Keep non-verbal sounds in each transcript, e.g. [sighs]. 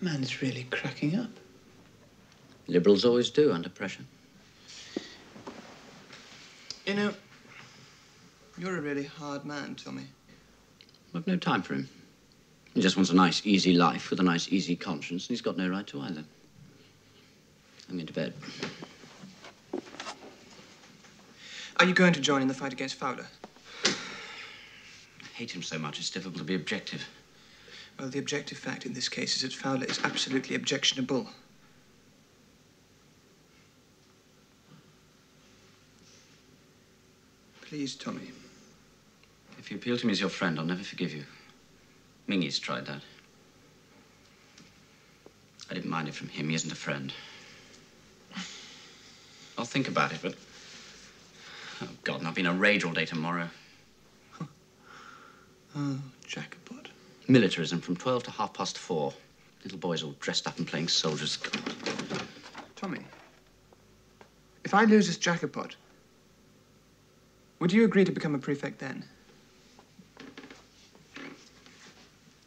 That man is really cracking up. Liberals always do under pressure. You know, you're a really hard man, Tommy. I've no time for him. He just wants a nice, easy life with a nice, easy conscience, and he's got no right to either. I'm going to bed. Are you going to join in the fight against Fowler? [sighs] I hate him so much, it's difficult to be objective. Well, the objective fact in this case is that Fowler is absolutely objectionable. Please, Tommy. If you appeal to me as your friend, I'll never forgive you. Menzies tried that. I didn't mind it from him. He isn't a friend. I'll think about it, but. Oh, God, and I'll be in a rage all day tomorrow. [laughs] Oh, Jacobot. Militarism from 12 to half past four. Little boys all dressed up and playing soldiers. Tommy, if I lose this Jacobot, would you agree to become a prefect then?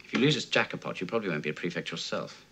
If you lose this Jacopot, you probably won't be a prefect yourself.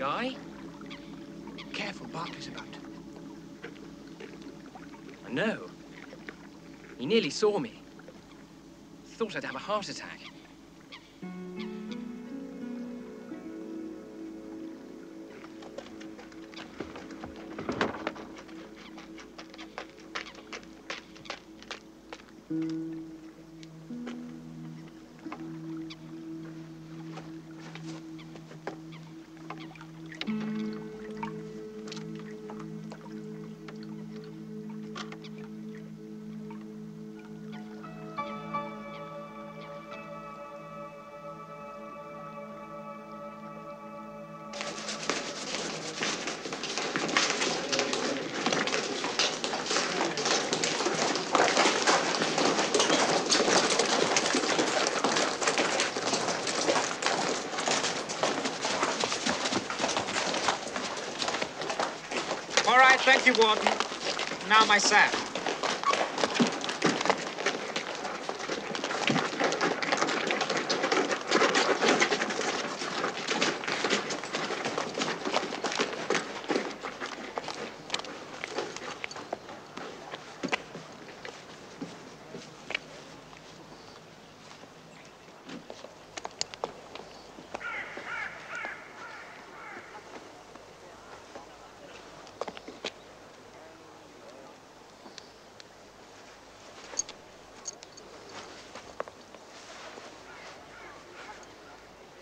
Guy? Careful, Barclay's about. I know. He nearly saw me. Thought I'd have a heart attack. Thank you, Warden. Now myself.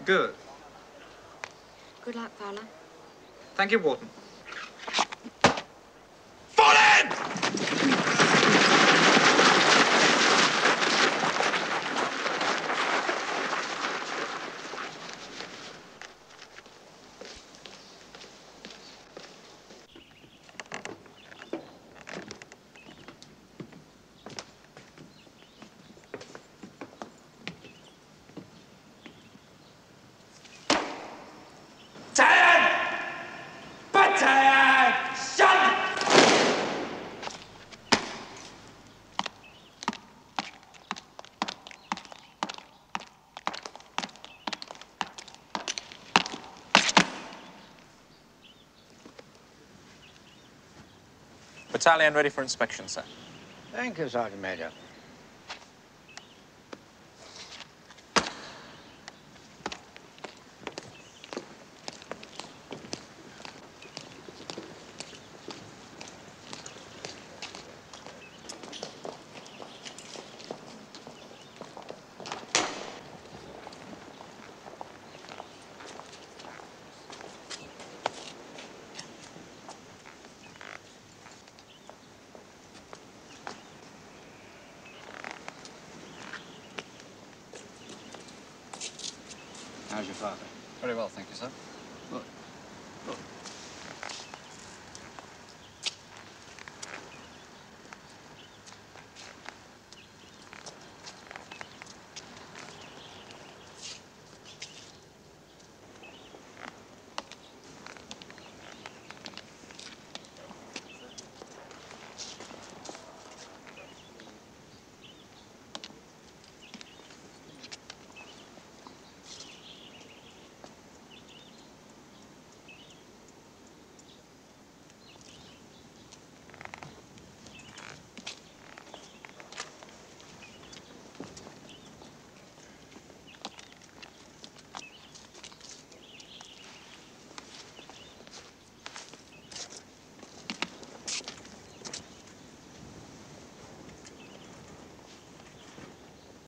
Good. Good luck, Fowler. Thank you, Warden. Fall in! Battalion ready for inspection, sir. Thank you, Sergeant Major. How's your father? Very well, thank you, sir. Look.